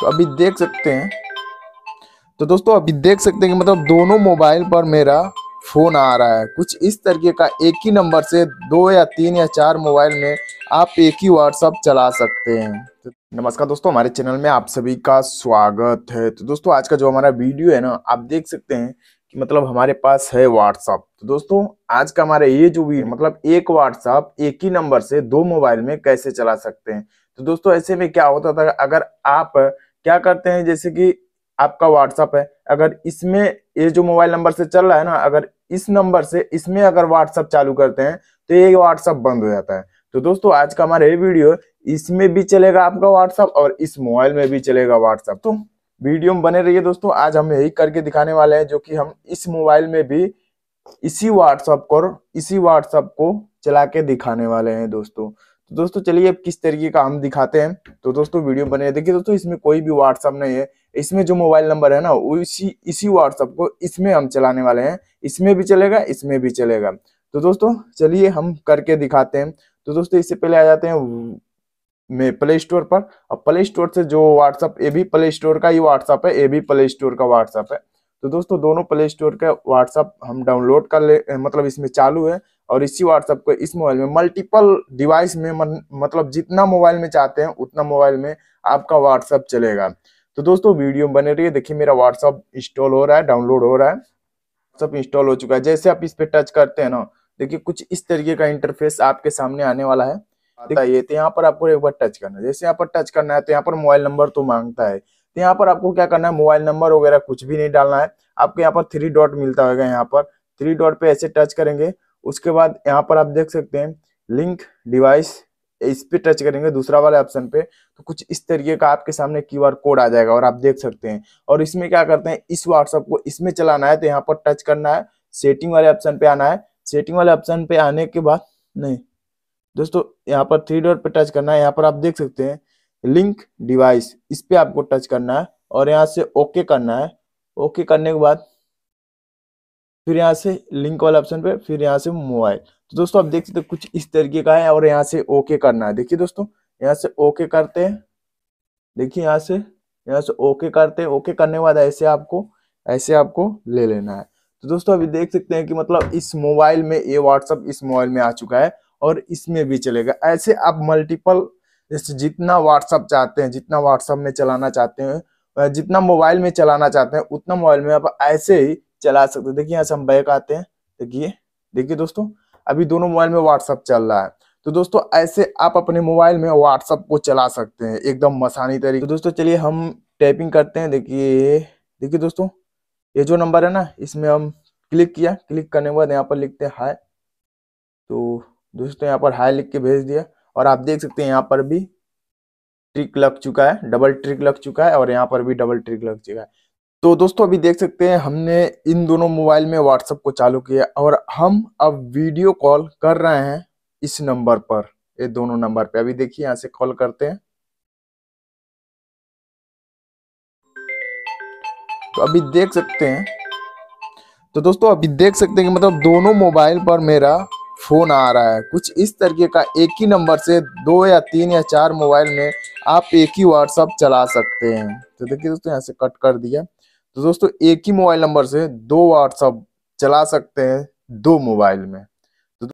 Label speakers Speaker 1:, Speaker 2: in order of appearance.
Speaker 1: तो अभी देख सकते हैं। तो दोस्तों, अभी देख सकते हैं कि मतलब दोनों मोबाइल पर मेरा फ़ोन आ रहा है। कुछ इस तरीके का एक ही नंबर से दो या तीन या चार मोबाइल में आप एक ही व्हाट्सअप चला सकते हैं। तो नमस्कार दोस्तों, हमारे चैनल में आप सभी का स्वागत है। तो दोस्तों, आज का जो हमारा वीडियो है ना, आप देख सकते हैं कि मतलब हमारे पास है व्हाट्सअप तो दोस्तों, आज का हमारा ये जो वीडियो मतलब एक व्हाट्सअप एक ही नंबर से दो मोबाइल में कैसे चला सकते हैं। तो दोस्तों, ऐसे में क्या होता था? अगर आप क्या करते हैं? जैसे कि आपका व्हाट्सअप है। अगर इसमें ये जो मोबाइल नंबर से चल रहा है ना, अगर इस नंबर से इसमें अगर व्हाट्सअप चालू करते हैं तो ये व्हाट्सअप बंद हो जाता है। तो दोस्तों, आज का हमारा ये वीडियो, इसमें भी चलेगा आपका व्हाट्सअप और इस मोबाइल में भी चलेगा व्हाट्सअप तो वीडियो में बने रहिए दोस्तों। आज हम यही करके दिखाने वाले हैं जो कि हम इस मोबाइल में भी इसी व्हाट्सअप को इसी व्हाट्सअप को चला के दिखाने वाले हैं दोस्तों। तो दोस्तों चलिए अब किस तरीके का हम दिखाते हैं। तो दोस्तों वीडियो बने, देखिए दोस्तों इसमें कोई भी व्हाट्सअप नहीं है। इसमें जो मोबाइल नंबर है ना इसी इसी व्हाट्सअप को इसमें हम चलाने वाले हैं। इसमें भी चलेगा, इसमें भी चलेगा। तो दोस्तों चलिए हम करके दिखाते हैं। तो दोस्तों इससे पहले आ जाते हैं में प्ले स्टोर पर। अब प्ले स्टोर से जो व्हाट्सअप ये भी प्ले स्टोर का ही व्हाट्सअप है, ये भी प्ले स्टोर का व्हाट्सअप है। तो दोस्तों दोनों प्ले स्टोर का व्हाट्सअप हम डाउनलोड कर ले मतलब इसमें चालू है। और इसी व्हाट्सएप को इस मोबाइल में मल्टीपल डिवाइस में मतलब जितना मोबाइल में चाहते हैं उतना मोबाइल में आपका व्हाट्सएप चलेगा। तो दोस्तों वीडियो बने रही है देखिए मेरा व्हाट्सअप इंस्टॉल हो रहा है डाउनलोड हो रहा है। सब इंस्टॉल हो चुका है। जैसे आप इस पे टच करते हैं ना देखिए कुछ इस तरीके का इंटरफेस आपके सामने आने वाला है। बताइए तो यहाँ पर आपको एक बार टच करना है। जैसे यहाँ पर टच करना है तो यहाँ पर मोबाइल नंबर तो माँगता है। तो यहाँ पर आपको क्या करना है मोबाइल नंबर वगैरह कुछ भी नहीं डालना है। आपको यहाँ पर थ्री डॉट मिलता होगा यहाँ पर। थ्री डॉट पे ऐसे टच करेंगे उसके बाद यहाँ पर आप देख सकते हैं लिंक डिवाइस इस पे टच करेंगे दूसरा वाले ऑप्शन पे तो कुछ इस तरीके का आपके सामने क्यूआर कोड आ जाएगा और आप देख सकते हैं। और इसमें क्या करते हैं, इस व्हाट्सएप को इसमें चलाना है तो यहाँ पर टच करना है सेटिंग वाले ऑप्शन पे आना है। सेटिंग वाले ऑप्शन पे आने के बाद, नहीं, दोस्तों, यहाँ पर थ्री डॉट पे टच करना है, यहाँ पर आप देख सकते हैं लिंक डिवाइस इस पे आपको टच करना है और यहाँ से ओके करना है। ओके करने के बाद फिर यहाँ से लिंक वाला ऑप्शन पे, फिर यहाँ से मोबाइल तो दोस्तों, आप देख सकते हैं कुछ इस तरीके का है और यहाँ से ओके करना है। देखिए दोस्तों, यहाँ से ओके करते हैं। देखिए यहाँ से यहाँ से ओके करते हैं। ओके करने के बाद ऐसे आपको ऐसे आपको ले लेना है। तो दोस्तों, अभी देख सकते हैं कि मतलब इस मोबाइल में, ये व्हाट्सअप इस मोबाइल में आ चुका है और इसमें भी चलेगा। ऐसे आप मल्टीपल जैसे जितना व्हाट्सअप चाहते हैं, जितना व्हाट्सअप में चलाना चाहते हैं, जितना मोबाइल में चलाना चाहते हैं, उतना मोबाइल में आप ऐसे ही चला सकते हैं। देखिए, यहाँ से हम बैक आते हैं। देखिए देखिए दोस्तों, अभी दोनों मोबाइल में व्हाट्सअप चल रहा है। तो दोस्तों, ऐसे आप अपने मोबाइल में व्हाट्सअप को चला सकते हैं, एकदम मसानी तरीके तो दोस्तों, चलिए हम टाइपिंग करते हैं। देखिए देखिए दोस्तों, ये जो नंबर है ना, इसमें हम क्लिक किया। क्लिक करने के बाद यहाँ पर लिखते हैं हाय तो दोस्तों, यहाँ पर हाई लिख के भेज दिया। और आप देख सकते हैं, यहाँ पर भी ट्रिक लग चुका है डबल ट्रिक लग चुका है और यहाँ पर भी डबल ट्रिक लग चुका है। तो दोस्तों, अभी देख सकते हैं, हमने इन दोनों मोबाइल में व्हाट्सएप को चालू किया और हम अब वीडियो कॉल कर रहे हैं इस नंबर पर। ये दोनों नंबर पे। अभी देखिए, यहाँ से कॉल करते हैं। तो अभी देख सकते हैं। तो दोस्तों, अभी देख सकते हैं कि मतलब दोनों मोबाइल पर मेरा फ़ोन आ रहा है। कुछ इस तरीके का एक ही नंबर से दो या तीन या चार मोबाइल में आप एक ही व्हाट्सअप चला सकते हैं। तो देखिए दोस्तों, यहाँ से कट कर दिया। तो दोस्तों, एक ही मोबाइल नंबर से दो व्हाट्सअप चला सकते हैं दो मोबाइल में।